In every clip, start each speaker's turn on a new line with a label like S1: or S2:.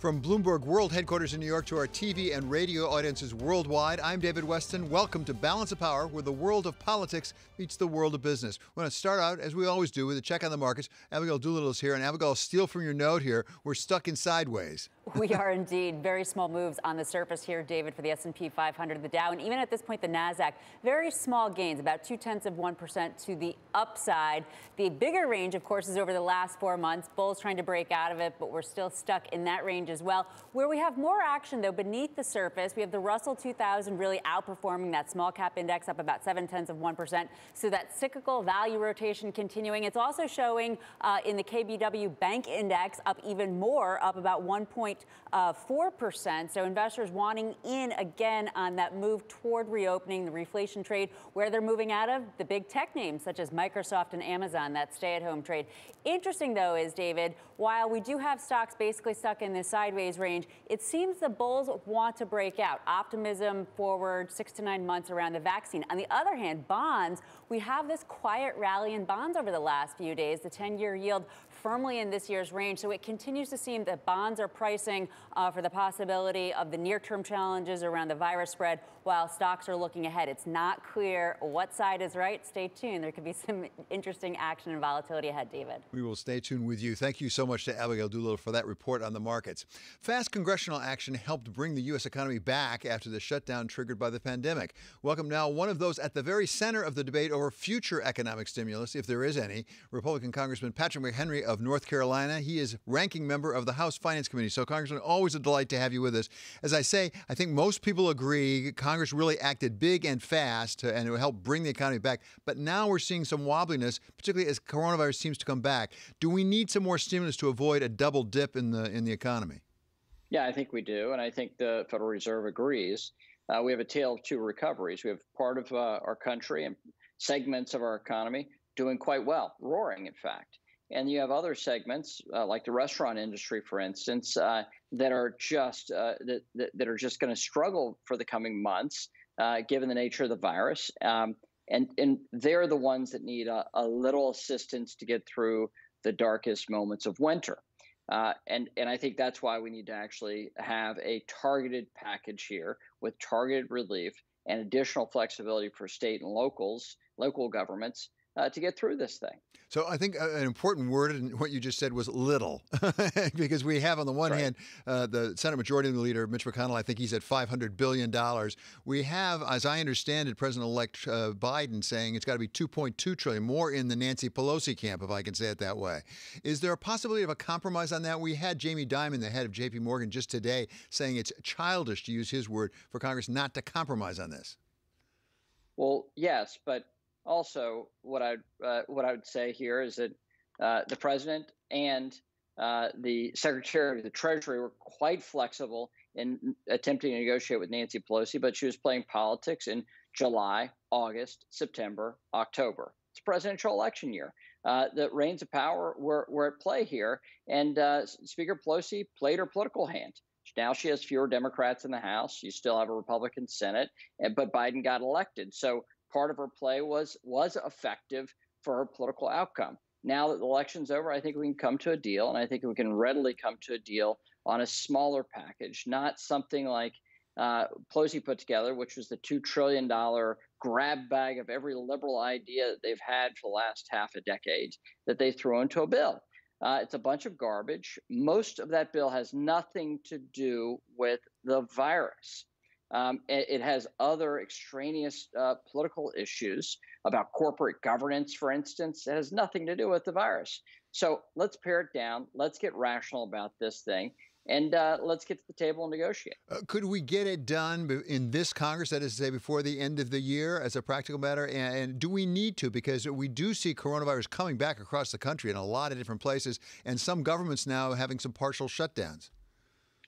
S1: From Bloomberg World Headquarters in New York to our TV and radio audiences worldwide, I'm David Westin. Welcome to Balance of Power, where the world of politics meets the world of business. We're going to start out, as we always do, with a check on the markets. Abigail Doolittle is here, and Abigail, steal from your note here. We're stuck in sideways.
S2: We are indeed. Very small moves on the surface here, David, for the S&P 500, the Dow, and even at this point, the Nasdaq. Very small gains, about two tenths of one percent to the upside. The bigger range, of course, is over the last four months. Bulls trying to break out of it, but we're still stuck in that range as well. Where we have more action, though, beneath the surface, we have the Russell 2000 really outperforming that small cap index, up about seven tenths of one percent. So that cyclical value rotation continuing. It's also showing uh, in the KBW Bank Index up even more, up about one point. Uh, 4%. So investors wanting in again on that move toward reopening the reflation trade, where they're moving out of the big tech names such as Microsoft and Amazon, that stay at home trade. Interesting, though, is David, while we do have stocks basically stuck in this sideways range, it seems the bulls want to break out. Optimism forward six to nine months around the vaccine. On the other hand, bonds, we have this quiet rally in bonds over the last few days. The 10 year yield firmly in this year's range. So it continues to seem that bonds are pricing uh, for the possibility of the near term challenges around the virus spread while stocks are looking ahead. It's not clear what side is right. Stay tuned. There could be some interesting action and volatility ahead, David.
S1: We will stay tuned with you. Thank you so much to Abigail Doolittle for that report on the markets. Fast congressional action helped bring the U.S. economy back after the shutdown triggered by the pandemic. Welcome now one of those at the very center of the debate over future economic stimulus, if there is any, Republican Congressman Patrick McHenry of North Carolina. He is ranking member of the House Finance Committee. So, Congressman, always a delight to have you with us. As I say, I think most people agree Congress really acted big and fast and it helped bring the economy back. But now we're seeing some wobbliness, particularly as coronavirus seems to come back. Do we need some more stimulus to avoid a double dip in the in the economy?
S3: Yeah, I think we do, and I think the Federal Reserve agrees. Uh, we have a tale of two recoveries. We have part of uh, our country and segments of our economy doing quite well, roaring, in fact. And you have other segments, uh, like the restaurant industry, for instance, uh, that are just uh, that, that are just going to struggle for the coming months, uh, given the nature of the virus. Um, and and they're the ones that need a, a, little assistance to get through the darkest moments of winter. Uh, and and I think that's why we need to actually have a targeted package here with targeted relief and additional flexibility for state and locals, local governments uh, to get through this thing.
S1: So I think uh, an important word in what you just said was little, because we have on the one right. hand uh, the Senate Majority Leader Mitch McConnell. I think he's at 500 billion dollars. We have, as I understand it, President-elect uh, Biden saying it's got to be 2.2 trillion, more in the Nancy Pelosi camp, if I can say it that way. Is there a possibility of a compromise on that? We had Jamie Dimon, the head of J.P. Morgan, just today saying it's childish, to use his word, for Congress not to compromise on this.
S3: Well, yes, but also, what I uh, what I would say here is that uh, the president and uh, the secretary of the Treasury were quite flexible in attempting to negotiate with Nancy Pelosi, but she was playing politics in July, August, September, October. It's presidential election year. Uh, the reins of power were, were at play here, and uh, Speaker Pelosi played her political hand. Now she has fewer Democrats in the House. You still have a Republican Senate, but Biden got elected. So part of her play was was effective for her political outcome. Now that the election's over, I think we can come to a deal, and I think we can readily come to a deal on a smaller package, not something like uh, Pelosi put together, which was the two trillion dollar grab bag of every liberal idea that they've had for the last half a decade that they throw into a bill. Uh, it's a bunch of garbage. Most of that bill has nothing to do with the virus. Um, it, it, has other extraneous uh, political issues about corporate governance, for instance. It has nothing to do with the virus. So let's pare it down. Let's get rational about this thing. And uh, let's get to the table and negotiate.
S1: Uh, could we get it done in this Congress, that is to say, before the end of the year, as a practical matter? And, and do we need to? Because we do see coronavirus coming back across the country in a lot of different places, and some governments now having some partial shutdowns.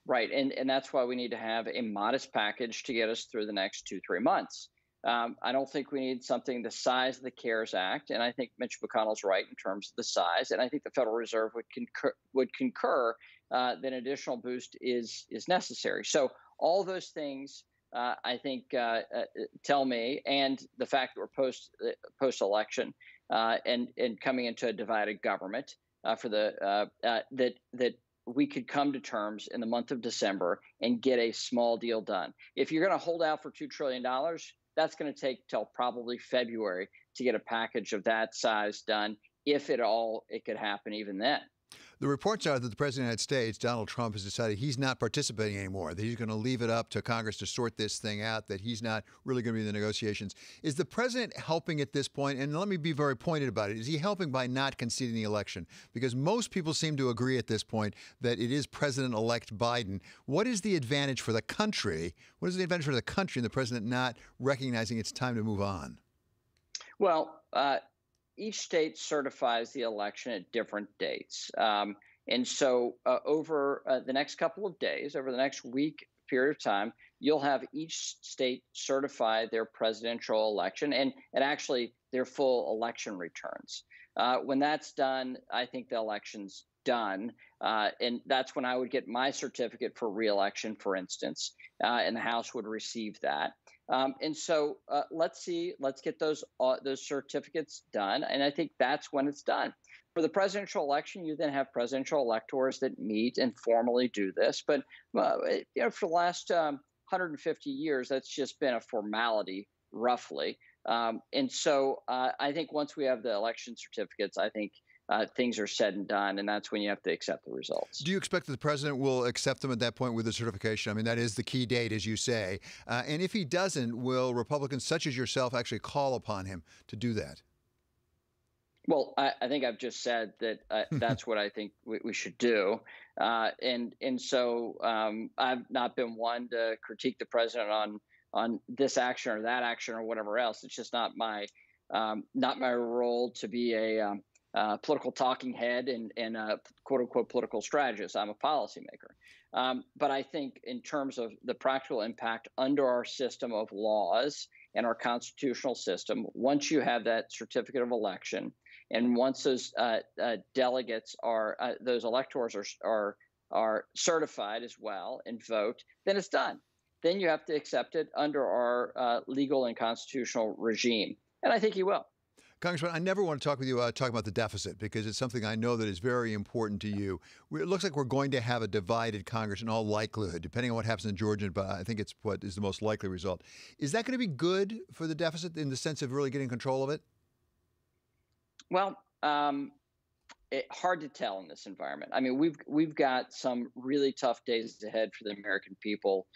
S3: Right, and and that's why we need to have a modest package to get us through the next two three months. Um, I don't think we need something the size of the CARES Act, and I think Mitch McConnell's right in terms of the size, and I think the Federal Reserve would concur would concur uh, that an additional boost is is necessary. So all those things. Uh, I think uh, uh tell me, and the fact that we're post uh, post election uh, and and coming into a divided government for the that that we could come to terms in the month of December and get a small deal done. If you're going to hold out for $2 trillion, that's going to take till probably February to get a package of that size done. If at all, it could happen even then.
S1: The reports are that the President of the United States, Donald Trump, has decided he's not participating anymore, that he's going to leave it up to Congress to sort this thing out, that he's not really going to be in the negotiations. Is the President helping at this point? And let me be very pointed about it. Is he helping by not conceding the election? Because most people seem to agree at this point that it is President elect Biden. What is the advantage for the country? What is the advantage for the country and the President not recognizing it's time to move on?
S3: Well, uh, each state certifies the election at different dates. Um, and so, uh, over uh, the next couple of days, over the next week period of time, you'll have each state certify their presidential election and, and actually their full election returns. Uh, when that's done, I think the election's done. Uh, and that's when I would get my certificate for reelection, for instance, uh, and the House would receive that. Um, and so uh, let's see, let's get those uh, those certificates done, and I think that's when it's done. For the presidential election, you then have presidential electors that meet and formally do this. But uh, you know, for the last um, 150 years, that's just been a formality, roughly. Um, and so uh, I think once we have the election certificates, I think uh, things are said and done, and that's when you have to accept the results.
S1: Do you expect that the president will accept them at that point with the certification? I mean, that is the key date, as you say. Uh, and if he doesn't, will Republicans such as yourself actually call upon him to do that?
S3: Well, I, I think I've just said that uh, that's what I think we, we should do, uh, and and so um, I've not been one to critique the president on on this action or that action or whatever else. It's just not my um, not my role to be a um, uh, political talking head and, and a quote unquote political strategist. I'm a policymaker. Um, but I think, in terms of the practical impact under our system of laws and our constitutional system, once you have that certificate of election, and once those uh, uh, delegates are, uh, those electors are, are, are certified as well and vote, then it's done. Then you have to accept it under our uh, legal and constitutional regime. And I think he will.
S1: Congressman, I never want to talk with you uh, about the deficit because it's something I know that is very important to you. It looks like we're going to have a divided Congress in all likelihood, depending on what happens in Georgia. But I think it's what is the most likely result. Is that going to be good for the deficit in the sense of really getting control of it?
S3: Well, um, it, hard to tell in this environment. I mean, we've we've got some really tough days ahead for the American people,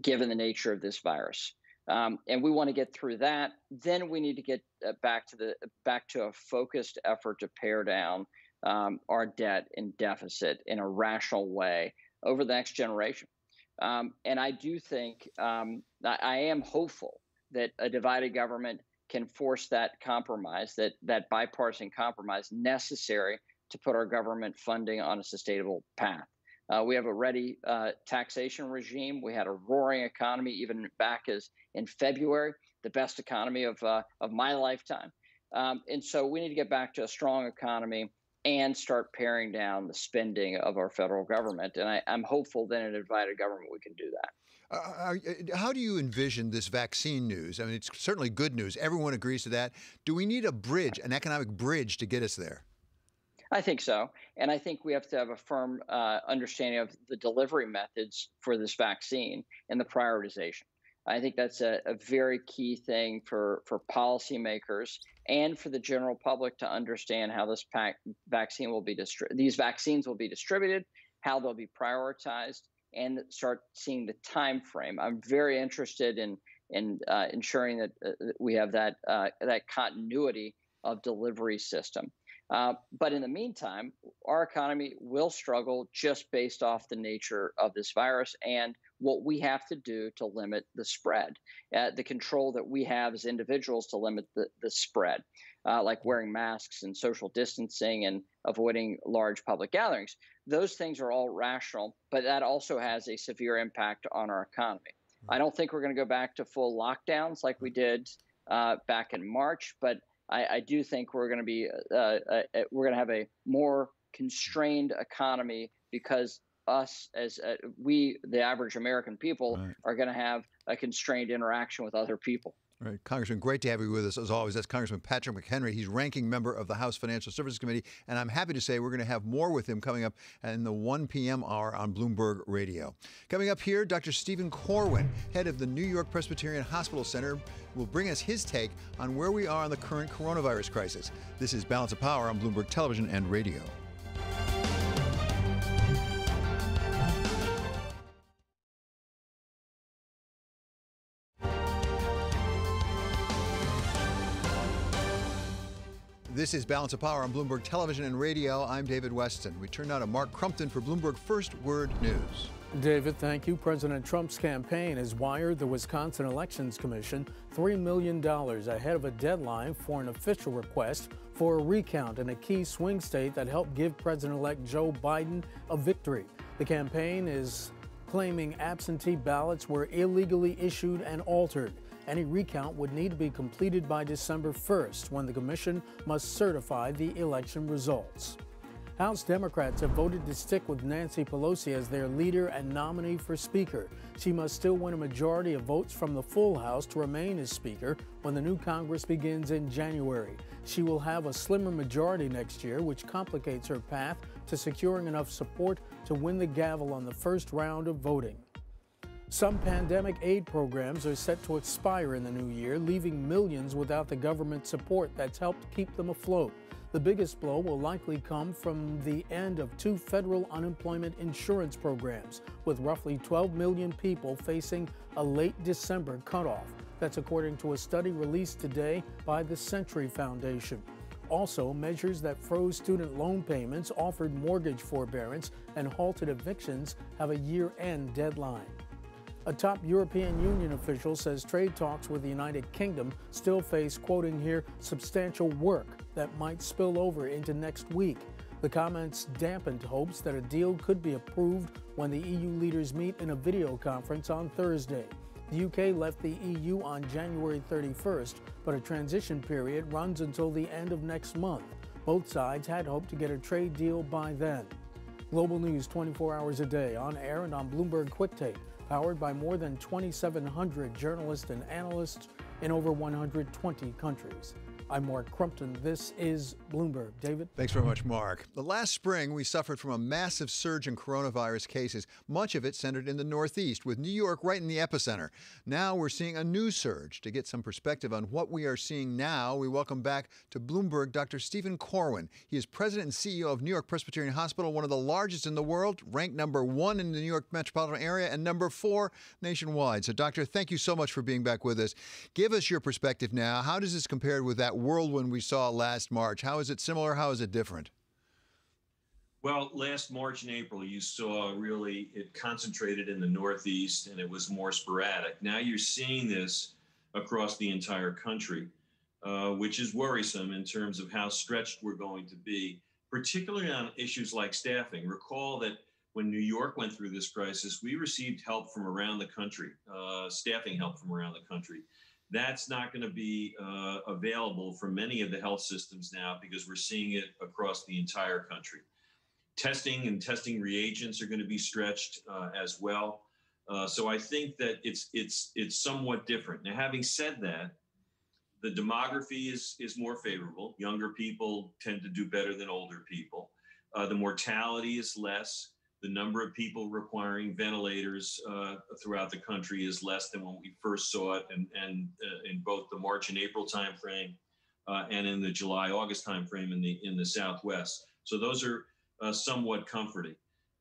S3: given the nature of this virus. Um, and we want to get through that. Then we need to get uh, back to the back to a focused effort to pare down um, our debt and deficit in a rational way over the next generation. Um, and I do think um, I, I am hopeful that a divided government can force that compromise, that that bipartisan compromise necessary to put our government funding on a sustainable path. Uh, we have a ready uh, taxation regime. We had a roaring economy even back as in February, the best economy of uh, of my lifetime. Um, and so we need to get back to a strong economy and start paring down the spending of our federal government. And I, am hopeful that in a divided government we can do that.
S1: Uh, uh, how do you envision this vaccine news? I mean, it's certainly good news. Everyone agrees to that. Do we need a bridge, an economic bridge, to get us there?
S3: I think so. And I think we have to have a firm uh, understanding of the delivery methods for this vaccine and the prioritization. I think that's a, a very key thing for, for policymakers and for the general public to understand how this pack, vaccine will be distri- these vaccines will be distributed, how they'll be prioritized, and start seeing the time frame. I'm very interested in in uh, ensuring that uh, we have that uh, that continuity of delivery system. Uh, but in the meantime, our economy will struggle just based off the nature of this virus and what we have to do to limit the spread, uh, the control that we have as individuals to limit the, the spread, uh, like wearing masks and social distancing and avoiding large public gatherings. Those things are all rational, but that also has a severe impact on our economy. I don't think we're going to go back to full lockdowns like we did uh, back in March, but I, I do think we're going to be uh, uh, uh we're going to have a more constrained economy because us as uh, we the average American people right. are going to have a constrained interaction with other people.
S1: Right, Congressman, great to have you with us as always. That's Congressman Patrick McHenry. He's ranking member of the House Financial Services Committee, and I'm happy to say we're going to have more with him coming up in the 1 p.m. hour on Bloomberg Radio. Coming up here, Dr. Steven Corwin, head of the New York Presbyterian Hospital Center, will bring us his take on where we are on the current coronavirus crisis. This is Balance of Power on Bloomberg Television and Radio. This is Balance of Power on Bloomberg Television and Radio. I'm David Westin. We turn now to Mark Crumpton for Bloomberg First Word News.
S4: David, thank you. President Trump's campaign has wired the Wisconsin Elections Commission $3 million ahead of a deadline for an official request for a recount in a key swing state that helped give President elect Joe Biden a victory. The campaign is claiming absentee ballots were illegally issued and altered. Any recount would need to be completed by December 1st when the Commission must certify the election results. House Democrats have voted to stick with Nancy Pelosi as their leader and nominee for Speaker. She must still win a majority of votes from the full House to remain as Speaker when the new Congress begins in January. She will have a slimmer majority next year, which complicates her path to securing enough support to win the gavel on the first round of voting. Some pandemic aid programs are set to expire in the new year, leaving millions without the government support that's helped keep them afloat. The biggest blow will likely come from the end of two federal unemployment insurance programs, with roughly 12 million people facing a late December cutoff. That's according to a study released today by the Century Foundation. Also, measures that froze student loan payments, offered mortgage forbearance, and halted evictions have a year end deadline. A top European Union official says trade talks with the United Kingdom still face, quoting here, substantial work that might spill over into next week. The comments dampened hopes that a deal could be approved when the EU leaders meet in a video conference on Thursday. The UK left the EU on January 31st, but a transition period runs until the end of next month. Both sides had hoped to get a trade deal by then. Global news 24 hours a day on air and on Bloomberg Quick Take powered by more than 2,700 journalists and analysts in over 120 countries. I'm Mark Crumpton. This is Bloomberg. David?
S1: Thanks very much, Mark. The last spring, we suffered from a massive surge in coronavirus cases, much of it centered in the Northeast, with New York right in the epicenter. Now we're seeing a new surge. To get some perspective on what we are seeing now, we welcome back to Bloomberg Dr. Steven Corwin. He is president and CEO of New York Presbyterian Hospital, one of the largest in the world, ranked number one in the New York metropolitan area and number four nationwide. So, Doctor, thank you so much for being back with us. Give us your perspective now. How does this compare with that whirlwind we saw last March? How is it similar? How is it different?
S5: Well, last March and April, you saw really it concentrated in the Northeast and it was more sporadic. Now you're seeing this across the entire country, uh, which is worrisome in terms of how stretched we're going to be, particularly on issues like staffing. Recall that when New York went through this crisis, we received help from around the country, uh, staffing help from around the country. That's not going to be uh, available for many of the health systems now because we're seeing it across the entire country. Testing and testing reagents are going to be stretched uh, as well. Uh, so I think that it's it's it's somewhat different. Now, having said that, the demography is is more favorable. Younger people tend to do better than older people. Uh, the mortality is less the number of people requiring ventilators uh, throughout the country is less than when we first saw it, and, and uh, in both the March and April timeframe, uh, and in the July-August timeframe in the in the Southwest. So those are uh, somewhat comforting.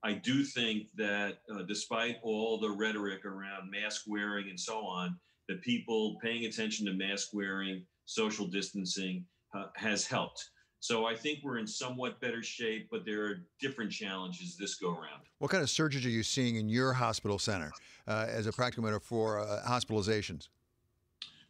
S5: I do think that uh, despite all the rhetoric around mask wearing and so on, that people paying attention to mask wearing, social distancing uh, has helped. So I think we're in somewhat better shape, but there are different challenges this go around.
S1: What kind of surges are you seeing in your hospital center uh, as a practical matter for uh, hospitalizations?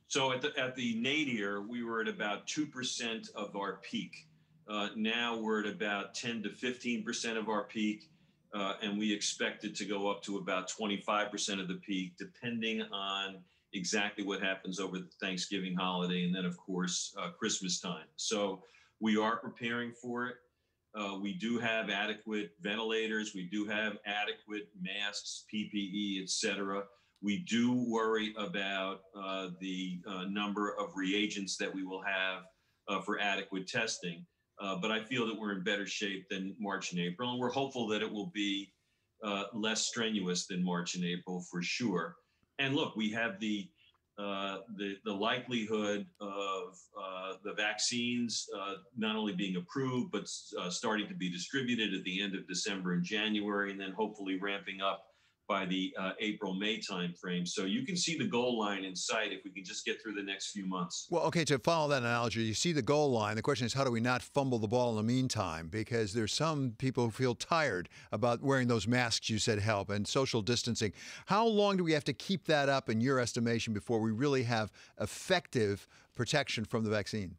S5: So at the at the nadir, we were at about two percent of our peak. Uh, now we're at about 10 to 15 percent of our peak, uh, and we expect it to go up to about 25 percent of the peak, depending on exactly what happens over the Thanksgiving holiday, and then of course uh, Christmas time. So we are preparing for it. Uh, we do have adequate ventilators. We do have adequate masks, PPE, et cetera. We do worry about uh, the uh, number of reagents that we will have uh, for adequate testing. Uh, but I feel that we're in better shape than March and April, and we're hopeful that it will be uh, less strenuous than March and April for sure. And look, we have the the the likelihood of uh, the vaccines uh, not only being approved but uh, starting to be distributed at the end of December and January, and then hopefully ramping up by the uh, April May timeframe. So you can see the goal line in sight if we can just get through the next few months.
S1: Well, okay, to follow that analogy, you see the goal line. The question is, how do we not fumble the ball in the meantime? Because there's some people who feel tired about wearing those masks you said help and social distancing. How long do we have to keep that up, in your estimation, before we really have effective protection from the vaccine?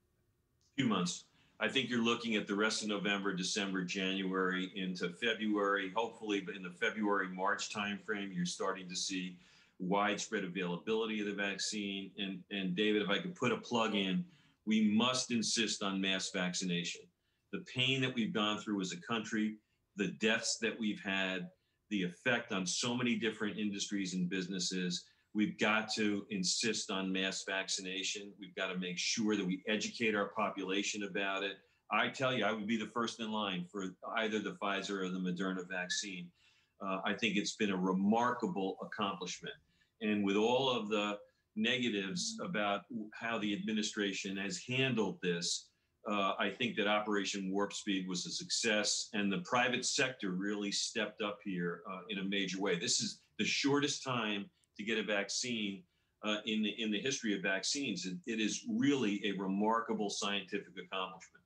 S5: A few months. I think you're looking at the rest of November, December, January into February. Hopefully, but in the February March timeframe, you're starting to see widespread availability of the vaccine. And and David, if I could put a plug in, we must insist on mass vaccination. The pain that we've gone through as a country, the deaths that we've had, the effect on so many different industries and businesses We've got to insist on mass vaccination. We've got to make sure that we educate our population about it. I tell you, I would be the first in line for either the Pfizer or the Moderna vaccine. Uh, I think it's been a remarkable accomplishment. And with all of the negatives about how the administration has handled this, uh, I think that Operation Warp Speed was a success, and the private sector really stepped up here uh, in a major way. This is the shortest time to get a vaccine uh, in the in the history of vaccines. It, it is really a remarkable scientific accomplishment.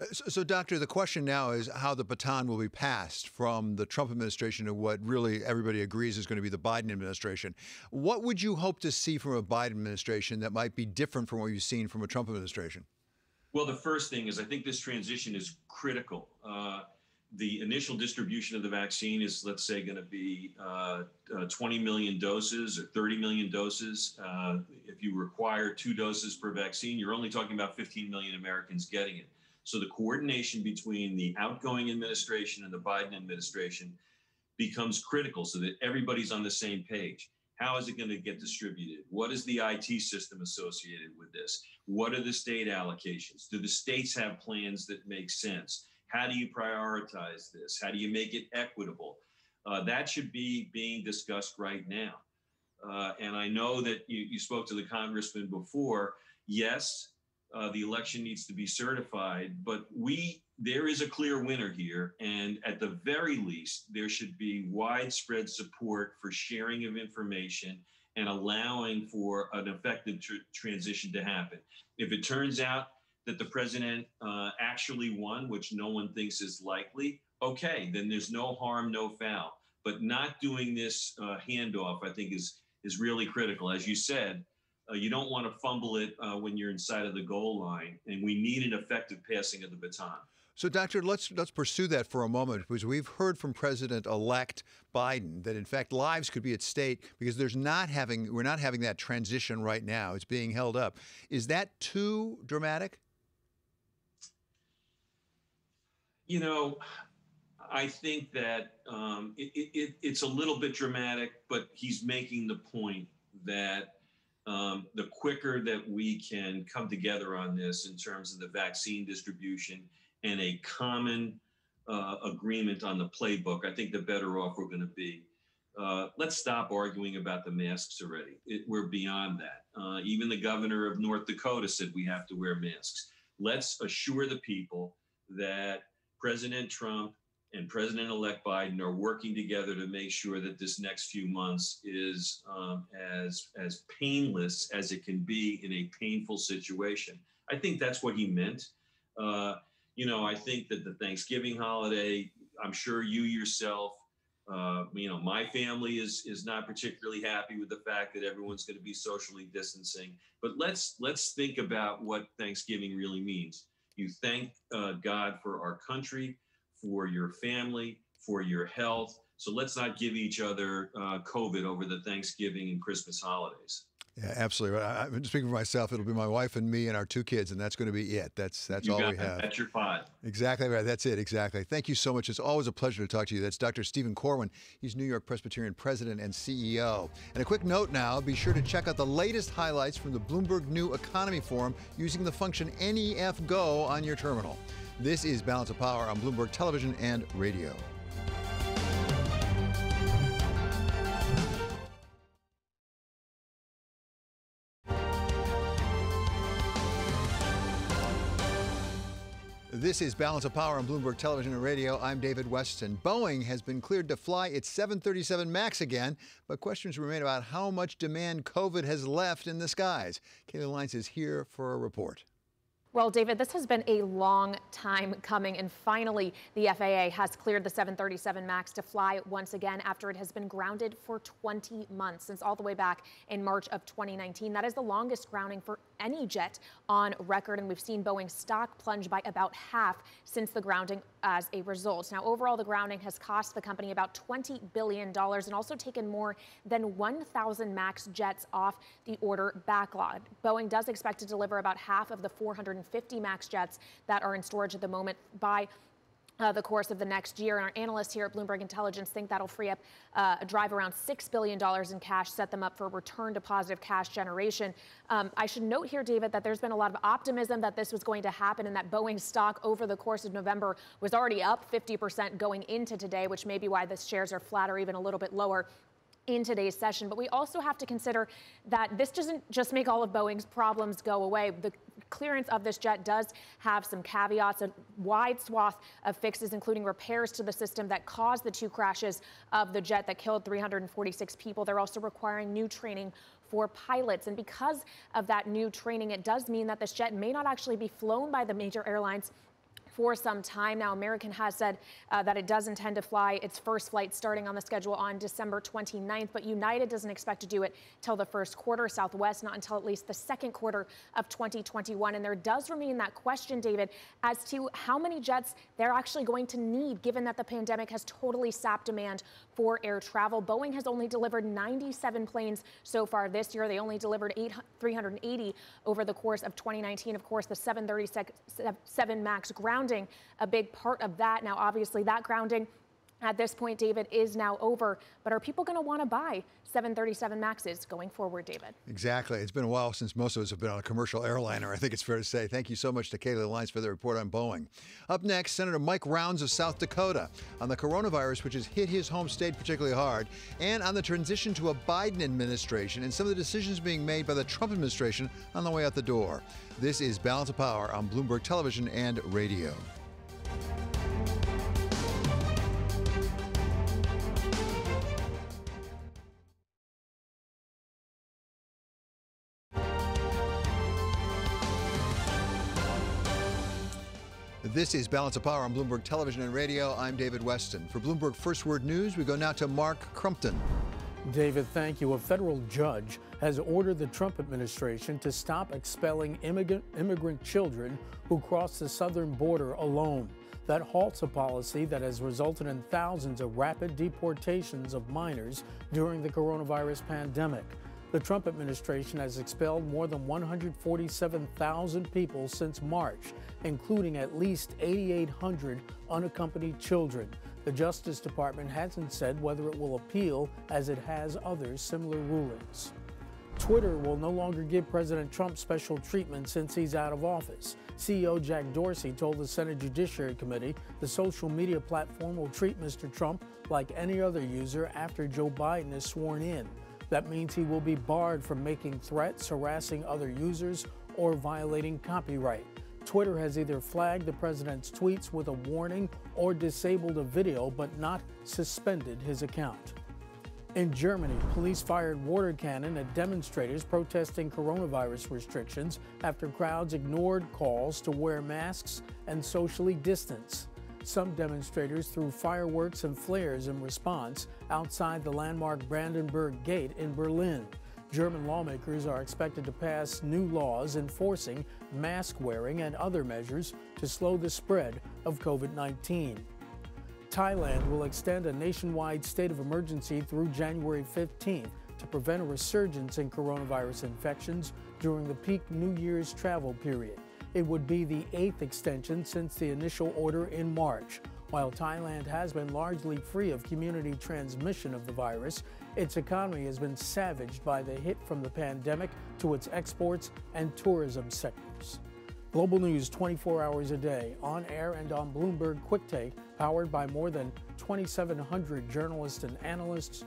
S1: Uh, so, so, doctor, the question now is how the baton will be passed from the Trump administration to what really everybody agrees is going to be the Biden administration. What would you hope to see from a Biden administration that might be different from what you've seen from a Trump administration?
S5: Well, the first thing is I think this transition is critical. Uh, the initial distribution of the vaccine is, let's say, going to be uh, uh, 20 million doses or 30 million doses. Uh, if you require two doses per vaccine, you're only talking about 15 million Americans getting it. So the coordination between the outgoing administration and the Biden administration becomes critical so that everybody's on the same page. How is it going to get distributed? What is the IT system associated with this? What are the state allocations? Do the states have plans that make sense? How do you prioritize this? How do you make it equitable? Uh, that should be being discussed right now. Uh, and I know that you, you, spoke to the congressman before. Yes, uh, the election needs to be certified, but we there is a clear winner here, and at the very least, there should be widespread support for sharing of information and allowing for an effective tr- transition to happen. If it turns out that the president uh, actually won, which no one thinks is likely, okay, then there's no harm, no foul. But not doing this uh, handoff, I think, is is really critical. As you said, uh, you don't want to fumble it uh, when you're inside of the goal line, and we need an effective passing of the baton.
S1: So, Doctor, let's let's pursue that for a moment because we've heard from President-elect Biden that in fact lives could be at stake because there's not having we're not having that transition right now. It's being held up. Is that too dramatic?
S5: You know, I think that um, it, it, it's a little bit dramatic, but he's making the point that um, the quicker that we can come together on this in terms of the vaccine distribution and a common uh, agreement on the playbook, I think the better off we're going to be. Uh, let's stop arguing about the masks already. It, we're beyond that. Uh, even the governor of North Dakota said we have to wear masks. Let's assure the people that President Trump and President elect Biden are working together to make sure that this next few months is um, as, as painless as it can be in a painful situation. I think that's what he meant. Uh, you know, I think that the Thanksgiving holiday, I'm sure you yourself, uh, you know, my family is is not particularly happy with the fact that everyone's going to be socially distancing. But let's let's think about what Thanksgiving really means. You thank uh, God for our country, for your family, for your health. So let's not give each other uh, COVID over the Thanksgiving and Christmas holidays.
S1: Yeah, absolutely. I, am speaking for myself. It'll be my wife and me and our two kids, and that's going to be it. That's that's
S5: you
S1: all we
S5: it.
S1: have.
S5: That's your pot.
S1: Exactly right. That's it. Exactly. Thank you so much. It's always a pleasure to talk to you. That's Dr. Steven Corwin. He's New York Presbyterian President and CEO. And a quick note now: be sure to check out the latest highlights from the Bloomberg New Economy Forum using the function NEF Go on your terminal. This is Balance of Power on Bloomberg Television and Radio. This is Balance of Power on Bloomberg Television and Radio. I'm David Westin. Boeing has been cleared to fly its 737 MAX again, but questions remain about how much demand COVID has left in the skies. Kailey Leinz is here for a report.
S6: Well, David, this has been a long time coming, and finally, the FAA has cleared the 737 MAX to fly once again after it has been grounded for 20 months, since all the way back in March of 2019. That is the longest grounding for any jet on record, and we've seen Boeing stock plunge by about half since the grounding as a result. Now, overall, the grounding has cost the company about $20 billion and also taken more than 1,000 MAX jets off the order backlog. Boeing does expect to deliver about half of the 400 150 MAX jets that are in storage at the moment by uh, the course of the next year. And our analysts here at Bloomberg Intelligence think that'll free up uh, a drive around $6 billion in cash, set them up for return to positive cash generation. Um, I should note here, David, that there's been a lot of optimism that this was going to happen and that Boeing stock over the course of November was already up 50% going into today, which may be why the shares are flat or even a little bit lower in today's session. But we also have to consider that this doesn't just make all of Boeing's problems go away. The clearance of this jet does have some caveats, a wide swath of fixes, including repairs to the system that caused the two crashes of the jet that killed 346 people. They're also requiring new training for pilots. And because of that new training, it does mean that this jet may not actually be flown by the major airlines for some time now. American has said uh, that it does intend to fly its first flight starting on the schedule on December 29th, but United doesn't expect to do it till the first quarter. Southwest not until at least the second quarter of 2021. And there does remain that question, David, as to how many jets they're actually going to need, given that the pandemic has totally sapped demand for air travel. Boeing has only delivered 97 planes so far this year. They only delivered 380 over the course of 2019. Of course, the 737 MAX grounding a big part of that. Now, obviously, that grounding at this point, David, is now over. But are people going to want to buy 737 Maxes going forward, David?
S1: Exactly. It's been a while since most of us have been on a commercial airliner, I think it's fair to say. Thank you so much to Kailey Leinz for the report on Boeing. Up next, Senator Mike Rounds of South Dakota on the coronavirus, which has hit his home state particularly hard, and on the transition to a Biden administration and some of the decisions being made by the Trump administration on the way out the door. This is Balance of Power on Bloomberg Television and Radio. This is Balance of Power on Bloomberg Television and Radio. I'm David Westin. For Bloomberg First Word News, we go now to Mark Crumpton.
S4: David, thank you. A federal judge has ordered the Trump administration to stop expelling immigrant, immigrant children who cross the southern border alone. That halts a policy that has resulted in thousands of rapid deportations of minors during the coronavirus pandemic. The Trump administration has expelled more than 147,000 people since March, including at least 8,800 unaccompanied children. The Justice Department hasn't said whether it will appeal, as it has other similar rulings. Twitter will no longer give President Trump special treatment since he's out of office. CEO Jack Dorsey told the Senate Judiciary Committee the social media platform will treat Mr. Trump like any other user after Joe Biden is sworn in. That means he will be barred from making threats, harassing other users, or violating copyright. Twitter has either flagged the president's tweets with a warning or disabled a video, but not suspended his account. In Germany, police fired water cannon at demonstrators protesting coronavirus restrictions after crowds ignored calls to wear masks and socially distance. Some demonstrators threw fireworks and flares in response outside the landmark Brandenburg Gate in Berlin. German lawmakers are expected to pass new laws enforcing mask wearing and other measures to slow the spread of COVID 19. Thailand will extend a nationwide state of emergency through January 15th to prevent a resurgence in coronavirus infections during the peak New Year's travel period. It would be the eighth extension since the initial order in March. While Thailand has been largely free of community transmission of the virus, its economy has been savaged by the hit from the pandemic to its exports and tourism sectors. Global news 24 hours a day, on air and on Bloomberg Quick Take, powered by more than 2,700 journalists and analysts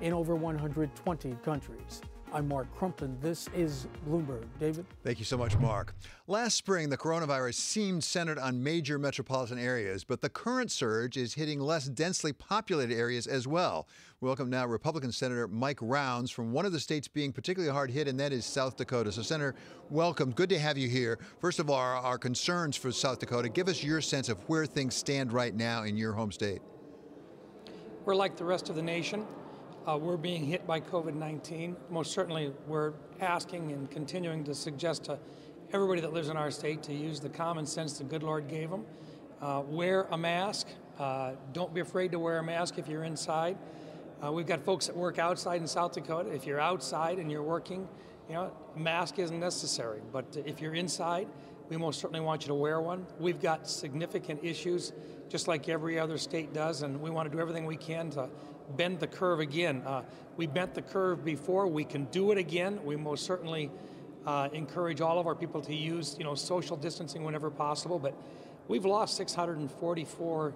S4: in over 120 countries. I'm Mark Crumpton. This is Bloomberg. David?
S1: Thank you so much, Mark. Last spring, the coronavirus seemed centered on major metropolitan areas, but the current surge is hitting less densely populated areas as well. Welcome now Republican Senator Mike Rounds from one of the states being particularly hard hit, and that is South Dakota. So, Senator, welcome. Good to have you here. First of all, our, our concerns for South Dakota. Give us your sense of where things stand right now in your home state.
S7: We're like the rest of the nation. Uh, we're being hit by COVID 19. Most certainly, we're asking and continuing to suggest to everybody that lives in our state to use the common sense the good Lord gave them. Uh, wear a mask. Uh, don't be afraid to wear a mask if you're inside. Uh, we've got folks that work outside in South Dakota. If you're outside and you're working, you know, mask isn't necessary. But if you're inside, we most certainly want you to wear one. We've got significant issues, just like every other state does, and we want to do everything we can to bend the curve again. Uh, we bent the curve before. We can do it again. We most certainly uh, encourage all of our people to use, you know, social distancing whenever possible. But we've lost 644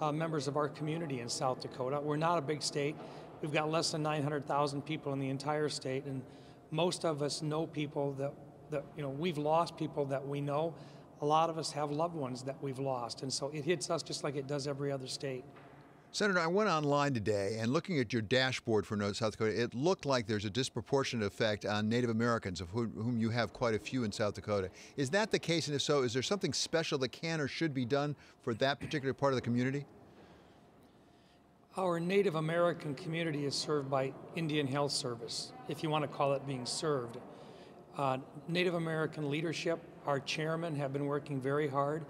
S7: uh, members of our community in South Dakota. We're not a big state. We've got less than 900,000 people in the entire state, and most of us know people that, that you know we've lost people that we know. A lot of us have loved ones that we've lost, and so it hits us just like it does every other state.
S1: Senator, I went online today and looking at your dashboard for South Dakota, it looked like there's a disproportionate effect on Native Americans, of whom you have quite a few in South Dakota. Is that the case? And if so, is there something special that can or should be done for that particular part of the community?
S7: Our Native American community is served by Indian Health Service, if you want to call it being served. Uh, Native American leadership, our chairmen have been working very hard.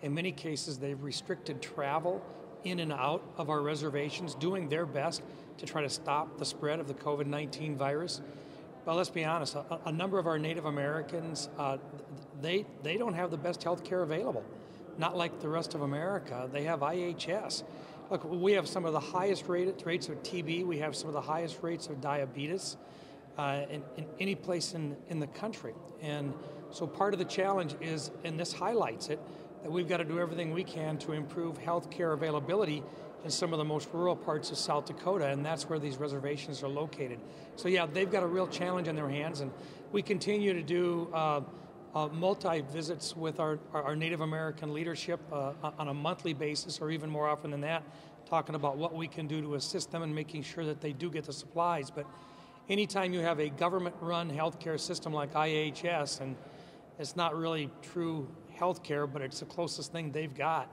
S7: In many cases, they've restricted travel in and out of our reservations, doing their best to try to stop the spread of the COVID 19 virus. But let's be honest, a, a number of our Native Americans, uh, they, they don't have the best health care available. Not like the rest of America. They have IHS. Look, we have some of the highest rate, rates of TB, we have some of the highest rates of diabetes uh, in, in any place in, in the country. And so part of the challenge is, and this highlights it, that we've got to do everything we can to improve health care availability in some of the most rural parts of South Dakota, and that's where these reservations are located. So, yeah, they've got a real challenge in their hands, and we continue to do uh, uh, multi visits with our, our, Native American leadership uh, on a monthly basis, or even more often than that, talking about what we can do to assist them and making sure that they do get the supplies. But anytime you have a government run healthcare system like IHS, and it's not really true health care, but it's the closest thing they've got.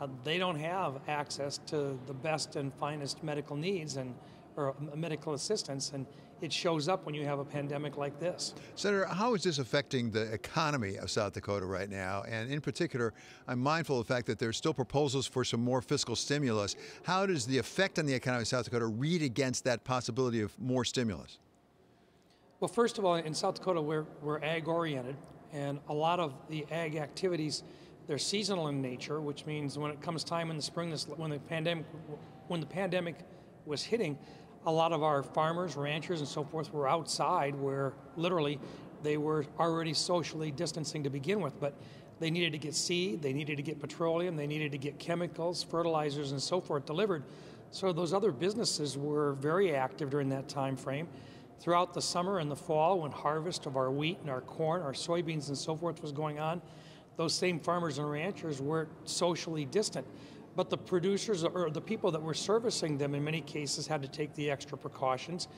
S7: Uh, they don't have access to the best and finest medical needs and or medical assistance, and it shows up when you have a pandemic like this.
S1: Senator, how is this affecting the economy of South Dakota right now? And in particular, I'm mindful of the fact that there's still proposals for some more fiscal stimulus. How does the effect on the economy of South Dakota read against that possibility of more stimulus?
S7: Well, first of all, in South Dakota, we're, we're ag oriented. And a lot of the ag activities, they're seasonal in nature, which means when it comes time in the spring, this, when the pandemic, when the pandemic was hitting, a lot of our farmers, ranchers, and so forth were outside, where literally they were already socially distancing to begin with, but they needed to get seed, they needed to get petroleum, they needed to get chemicals, fertilizers, and so forth delivered. So those other businesses were very active during that time frame. Throughout the summer and the fall, when harvest of our wheat and our corn, our soybeans, and so forth was going on, those same farmers and ranchers were socially distant. But the producers or the people that were servicing them in many cases had to take the extra precautions.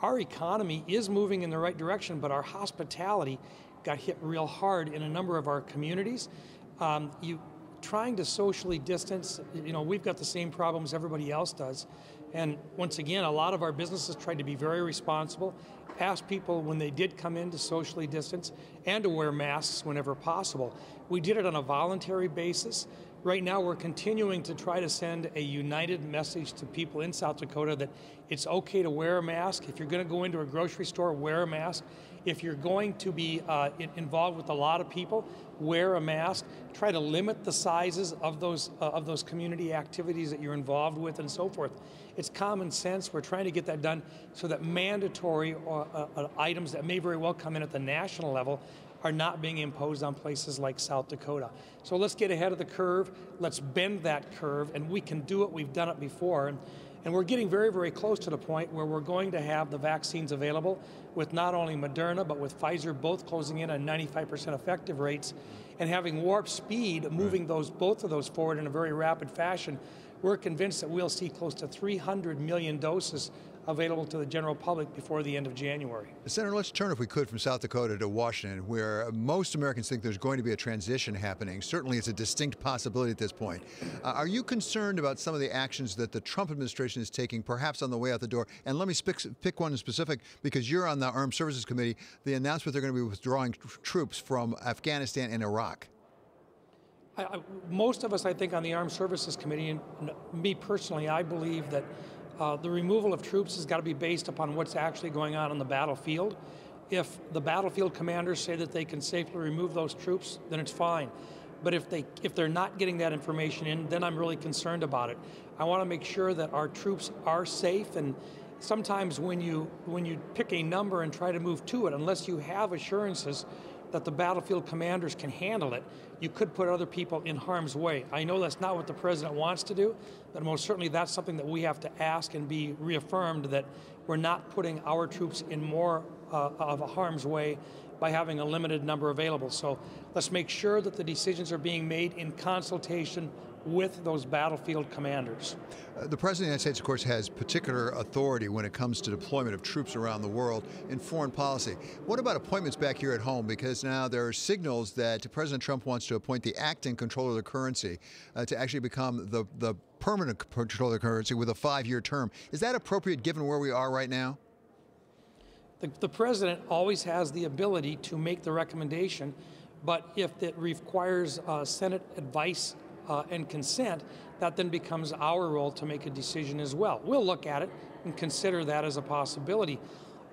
S7: Our economy is moving in the right direction, but our hospitality got hit real hard in a number of our communities. Um, you trying to socially distance, you know, we've got the same problems everybody else does. And once again, a lot of our businesses tried to be very responsible, ask people when they did come in to socially distance and to wear masks whenever possible. We did it on a voluntary basis. Right now, we're continuing to try to send a united message to people in South Dakota that it's okay to wear a mask. If you're going to go into a grocery store, wear a mask. If you're going to be uh, involved with a lot of people, wear a mask. Try to limit the sizes of those uh, of those community activities that you're involved with, and so forth. It's common sense. We're trying to get that done so that mandatory uh, uh items that may very well come in at the national level are not being imposed on places like South Dakota. So let's get ahead of the curve. Let's bend that curve, and we can do it. We've done it before. And, and we're getting very, very close to the point where we're going to have the vaccines available with not only Moderna, but with Pfizer both closing in on 95% effective rates and having warp speed moving those both of those forward in a very rapid fashion. We're convinced that we'll see close to 300 million doses available to the general public before the end of January.
S1: Senator, let's turn, if we could, from South Dakota to Washington, where most Americans think there's going to be a transition happening. Certainly, it's a distinct possibility at this point. Uh, are you concerned about some of the actions that the Trump administration is taking, perhaps on the way out the door? And let me pick, pick one in specific, because you're on the Armed Services Committee, the announcement they're going to be withdrawing troops from Afghanistan and Iraq.
S7: I, I, most of us, I think, on the Armed Services Committee, and me personally, I believe that uh, the removal of troops has got to be based upon what's actually going on on the battlefield. If the battlefield commanders say that they can safely remove those troops, then it's fine. But if they if they're not getting that information in, then I'm really concerned about it. I want to make sure that our troops are safe and sometimes when you when you pick a number and try to move to it, unless you have assurances that the battlefield commanders can handle it, you could put other people in harm's way. I know that's not what the president wants to do, but most certainly that's something that we have to ask and be reaffirmed that we're not putting our troops in more uh, of a harm's way by having a limited number available. So let's make sure that the decisions are being made in consultation with those battlefield commanders.
S1: Uh, the President of the United States, of course, has particular authority when it comes to deployment of troops around the world in foreign policy. What about appointments back here at home? Because now there are signals that President Trump wants to appoint the acting comptroller of the currency uh, to actually become the, the permanent comptroller of the currency with a five year term. Is that appropriate given where we are right now?
S7: The, the president always has the ability to make the recommendation, but if it requires uh, Senate advice uh, and consent, that then becomes our role to make a decision as well. We'll look at it and consider that as a possibility.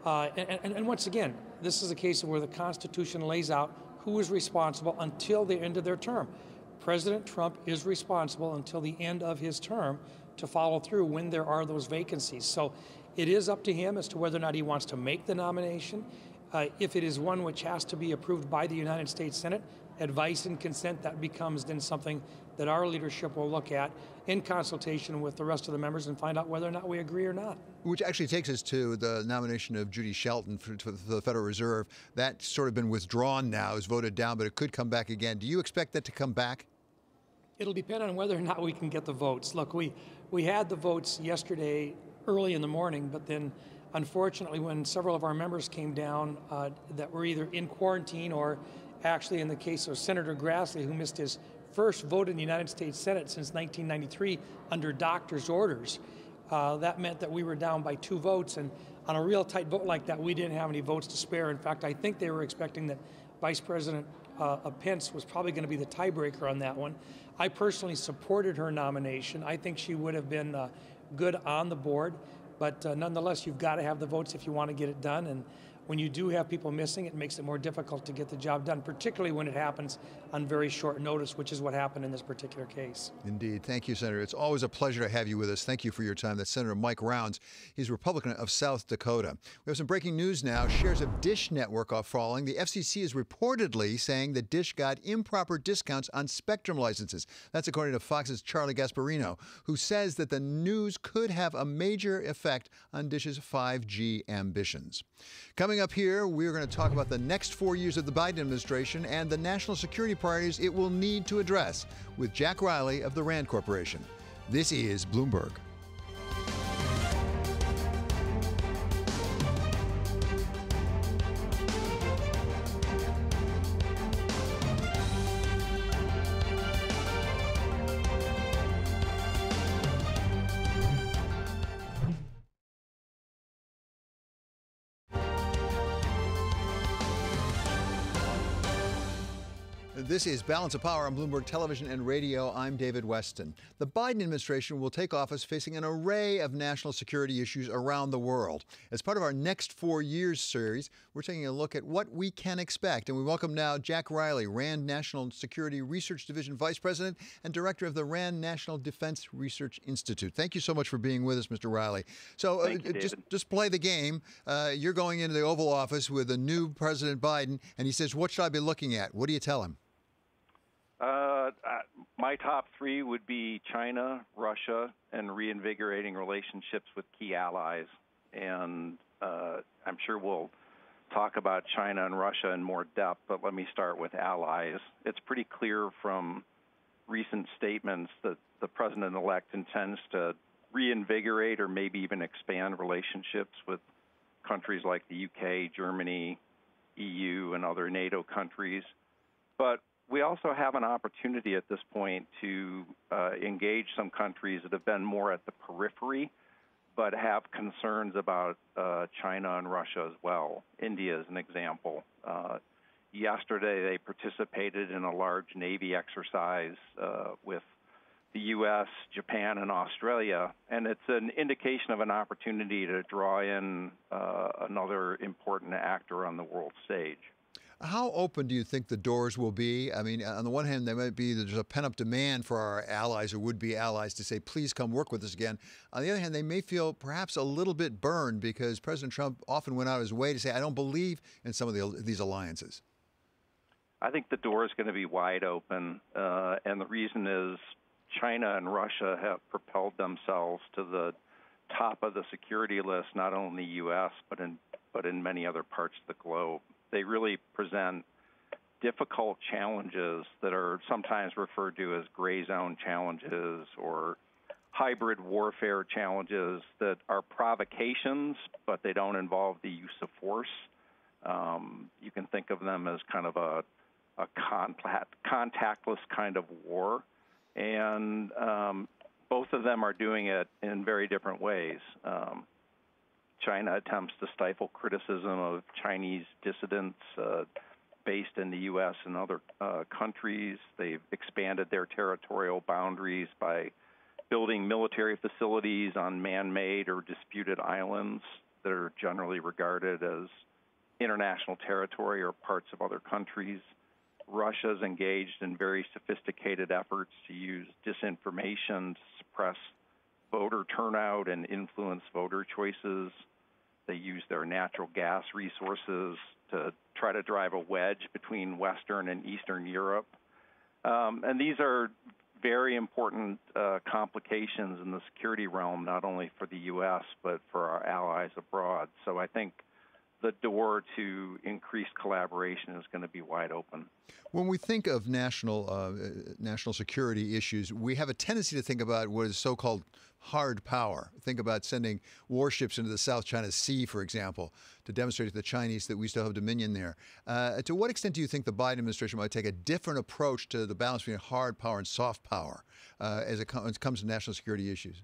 S7: Uh, and, and, and, once again, this is a case where the Constitution lays out who is responsible until the end of their term. President Trump is responsible until the end of his term to follow through when there are those vacancies. So it is up to him as to whether or not he wants to make the nomination. Uh, if it is one which has to be approved by the United States Senate, advice and consent, that becomes then something that our leadership will look at in consultation with the rest of the members and find out whether or not we agree or not.
S1: Which actually takes us to the nomination of Judy Shelton for, for the Federal Reserve. That's sort of been withdrawn now, is voted down, but it could come back again. Do you expect that to come back?
S7: It'll depend on whether or not we can get the votes. Look, we, we had the votes yesterday early in the morning, but then unfortunately, when several of our members came down uh, that were either in quarantine or actually in the case of Senator Grassley, who missed his first vote in the United States Senate since 1993 under doctor's orders. Uh, that meant that we were down by two votes, and on a real tight vote like that, we didn't have any votes to spare. In fact, I think they were expecting that Vice President uh, Pence was probably going to be the tiebreaker on that one. I personally supported her nomination. I think she would have been uh, good on the board, but uh, nonetheless, you've got to have the votes if you want to get it done. And when you do have people missing, it makes it more difficult to get the job done, particularly when it happens on very short notice, which is what happened in this particular case.
S1: Indeed. Thank you, Senator. It's always a pleasure to have you with us. Thank you for your time. That's Senator Mike Rounds. He's Republican of South Dakota. We have some breaking news now. Shares of Dish Network are falling. The FCC is reportedly saying that Dish got improper discounts on Spectrum licenses. That's according to Fox's Charlie Gasparino, who says that the news could have a major effect on Dish's 5G ambitions. Coming up here, we're going to talk about the next four years of the Biden administration and the national security priorities it will need to address with Jack Riley of the RAND Corporation. This is Bloomberg. This is Balance of Power on Bloomberg Television and Radio. I'm David Westin. The Biden administration will take office facing an array of national security issues around the world. As part of our Next Four Years series, we're taking a look at what we can expect. And we welcome now Jack Riley, RAND National Security Research Division Vice President and Director of the RAND National Defense Research Institute. Thank you so much for being with us, Mr. Riley. So
S8: uh, you,
S1: just, just play the game. Uh, you're going into the Oval Office with a new President Biden, and he says, What should I be looking at? What do you tell him?
S8: Uh, uh, my top three would be China, Russia, and reinvigorating relationships with key allies. And uh, I'm sure we'll talk about China and Russia in more depth, but let me start with allies. It's pretty clear from recent statements that the president elect intends to reinvigorate or maybe even expand relationships with countries like the UK, Germany, EU, and other NATO countries. But we also have an opportunity at this point to uh, engage some countries that have been more at the periphery, but have concerns about uh, China and Russia as well. India is an example. Uh, yesterday, they participated in a large Navy exercise uh, with the U.S., Japan, and Australia, and it's an indication of an opportunity to draw in uh, another important actor on the world stage.
S1: How open do you think the doors will be? I mean, on the one hand, there might be there's a pent up demand for our allies or would be allies to say, please come work with us again. On the other hand, they may feel perhaps a little bit burned because President Trump often went out of his way to say, I don't believe in some of the, these alliances.
S8: I think the door is going to be wide open. Uh, and the reason is China and Russia have propelled themselves to the top of the security list, not only in the U.S., but in, but in many other parts of the globe they really present difficult challenges that are sometimes referred to as gray zone challenges or hybrid warfare challenges that are provocations, but they don't involve the use of force. Um, you can think of them as kind of a, a contact, contactless kind of war. And um, both of them are doing it in very different ways. Um, China attempts to stifle criticism of Chinese dissidents uh, based in the U.S. and other uh, countries. They've expanded their territorial boundaries by building military facilities on man made or disputed islands that are generally regarded as international territory or parts of other countries. Russia is engaged in very sophisticated efforts to use disinformation to suppress voter turnout and influence voter choices. They use their natural gas resources to try to drive a wedge between Western and Eastern Europe. Um, and these are very important uh, complications in the security realm, not only for the U.S., but for our allies abroad. So I think the door to increased collaboration is going to be wide open.
S1: When we think of national uh, national security issues, we have a tendency to think about what is so-called hard power. Think about sending warships into the South China Sea, for example, to demonstrate to the Chinese that we still have dominion there. Uh, to what extent do you think the Biden administration might take a different approach to the balance between hard power and soft power uh, as, it as it comes to national security issues?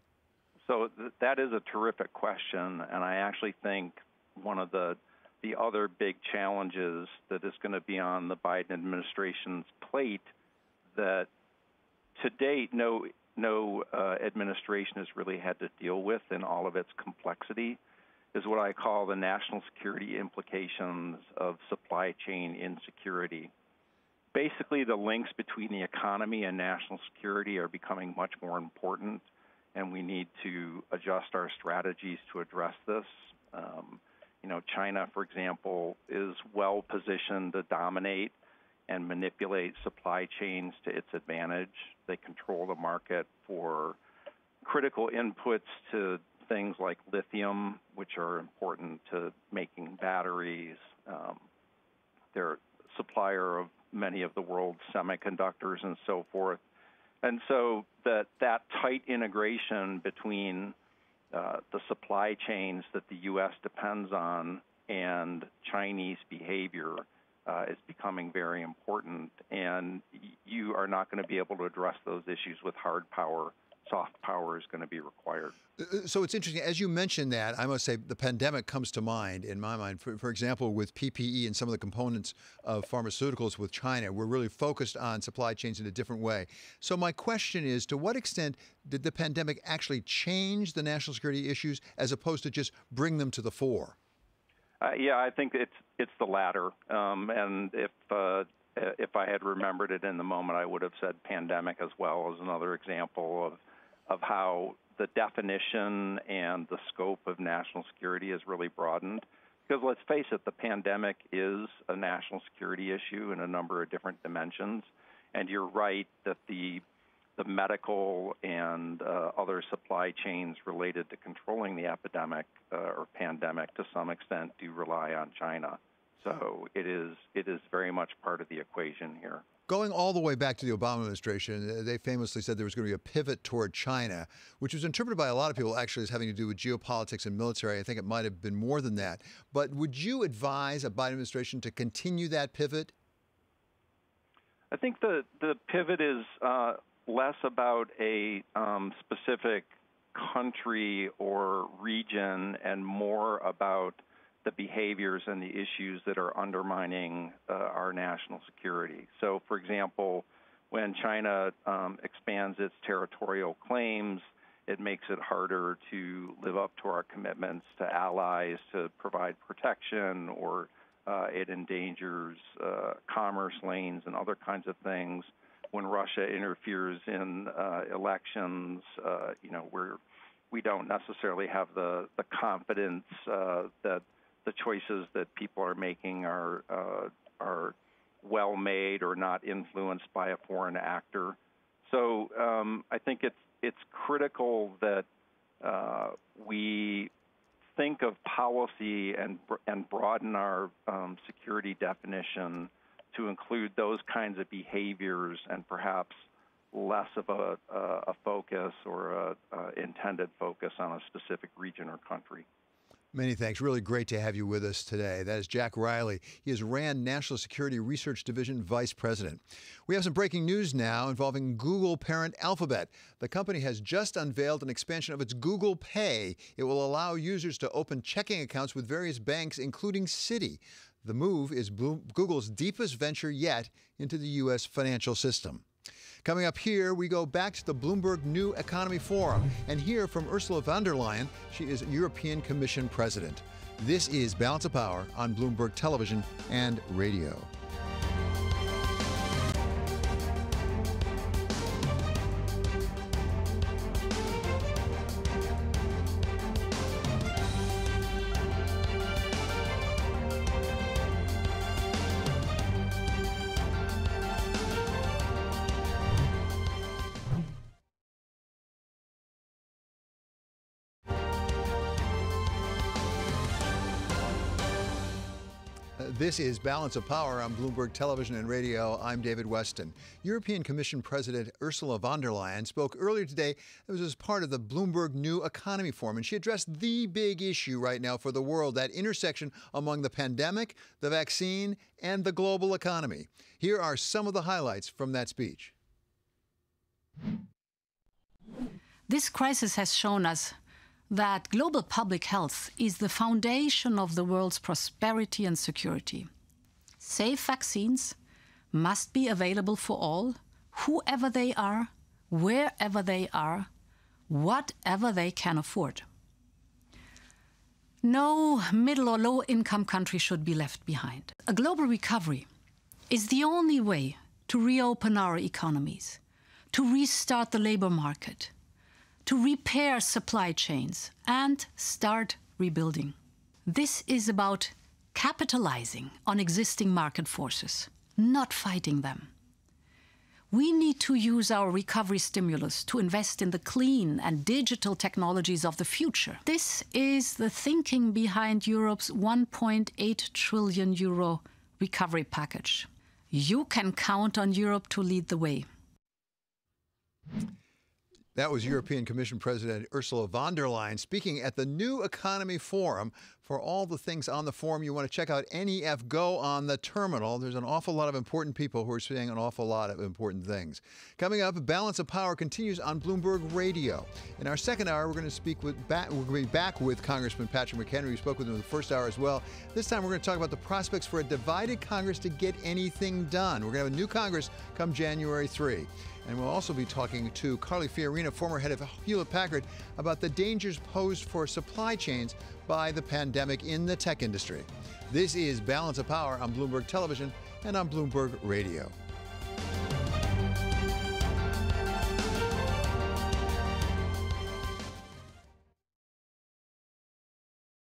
S8: So th- that is a terrific question, and I actually think one of the the other big challenges that is going to be on the Biden administration's plate that to date no no uh, administration has really had to deal with in all of its complexity is what I call the national security implications of supply chain insecurity. Basically, the links between the economy and national security are becoming much more important, and we need to adjust our strategies to address this. Um, you know, China, for example, is well positioned to dominate and manipulate supply chains to its advantage. They control the market for critical inputs to things like lithium, which are important to making batteries. Um, they're supplier of many of the world's semiconductors and so forth. And so that that tight integration between uh, the supply chains that the U.S. depends on and Chinese behavior uh, is becoming very important. And you are not going to be able to address those issues with hard power soft power is going to be required.
S1: Uh, uh, so it's interesting. As you mentioned that, I must say the pandemic comes to mind in my mind. For, for example, with PPE and some of the components of pharmaceuticals with China, we're really focused on supply chains in a different way. So my question is, to what extent did the pandemic actually change the national security issues as opposed to just bring them to the fore?
S8: Uh, yeah, I think it's it's the latter. Um, and if uh, if I had remembered it in the moment, I would have said pandemic as well as another example of of how the definition and the scope of national security has really broadened. Because let's face it, the pandemic is a national security issue in a number of different dimensions. And you're right that the the medical and uh, other supply chains related to controlling the epidemic uh, or pandemic to some extent do rely on China. So it is it is very much part of the equation here.
S1: Going all the way back to the Obama administration, uh, they famously said there was going to be a pivot toward China, which was interpreted by a lot of people actually as having to do with geopolitics and military. I think it might have been more than that. But would you advise a Biden administration to continue that pivot?
S8: I think the the pivot is uh, less about a um, specific country or region and more about the behaviors and the issues that are undermining uh, our national security. So, for example, when China um, expands its territorial claims, it makes it harder to live up to our commitments to allies to provide protection, or uh, it endangers uh, commerce lanes and other kinds of things. When Russia interferes in uh, elections, uh, you know, we're we don't necessarily have the the confidence uh, that the choices that people are making are uh, are well made or not influenced by a foreign actor. So um, I think it's it's critical that uh, we think of policy and and broaden our um, security definition to include those kinds of behaviors and perhaps less of a, a focus or a, a intended focus on a specific region or country.
S1: Many thanks. Really great to have you with us today. That is Jack Riley. He is RAND National Security Research Division Vice President. We have some breaking news now involving Google parent Alphabet. The company has just unveiled an expansion of its Google Pay. It will allow users to open checking accounts with various banks, including Citi. The move is Google's deepest venture yet into the U.S. financial system. Coming up here, we go back to the Bloomberg New Economy Forum and hear from Ursula von der Leyen. She is European Commission President. This is Balance of Power on Bloomberg Television and Radio. This is Balance of Power on Bloomberg Television and Radio. I'm David Westin. European Commission President Ursula von der Leyen spoke earlier today. It was as part of the Bloomberg New Economy Forum, and she addressed the big issue right now for the world that intersection among the pandemic, the vaccine, and the global economy. Here are some of the highlights from that speech.
S9: This crisis has shown us that global public health is the foundation of the world's prosperity and security. Safe vaccines must be available for all, whoever they are, wherever they are, whatever they can afford. No middle or low income country should be left behind. A global recovery is the only way to reopen our economies, to restart the labor market, to repair supply chains and start rebuilding. This is about capitalizing on existing market forces, not fighting them. We need to use our recovery stimulus to invest in the clean and digital technologies of the future. This is the thinking behind Europe's 1.8 trillion euro recovery package. You can count on Europe to lead the way.
S1: That was European Commission President Ursula von der Leyen speaking at the New Economy Forum For all the things on the forum, you want to check out NEF Go on the terminal. There's an awful lot of important people who are saying an awful lot of important things. Coming up, Balance of Power continues on Bloomberg Radio. In our second hour, we're going to speak with back, we're going to be back with Congressman Patrick McHenry. We spoke with him in the first hour as well. This time, we're going to talk about the prospects for a divided Congress to get anything done. We're going to have a new Congress come January 3. And we'll also be talking to Carly Fiorina, former head of Hewlett Packard, about the dangers posed for supply chains by the pandemic in the tech industry. This is Balance of Power on Bloomberg Television and on Bloomberg Radio.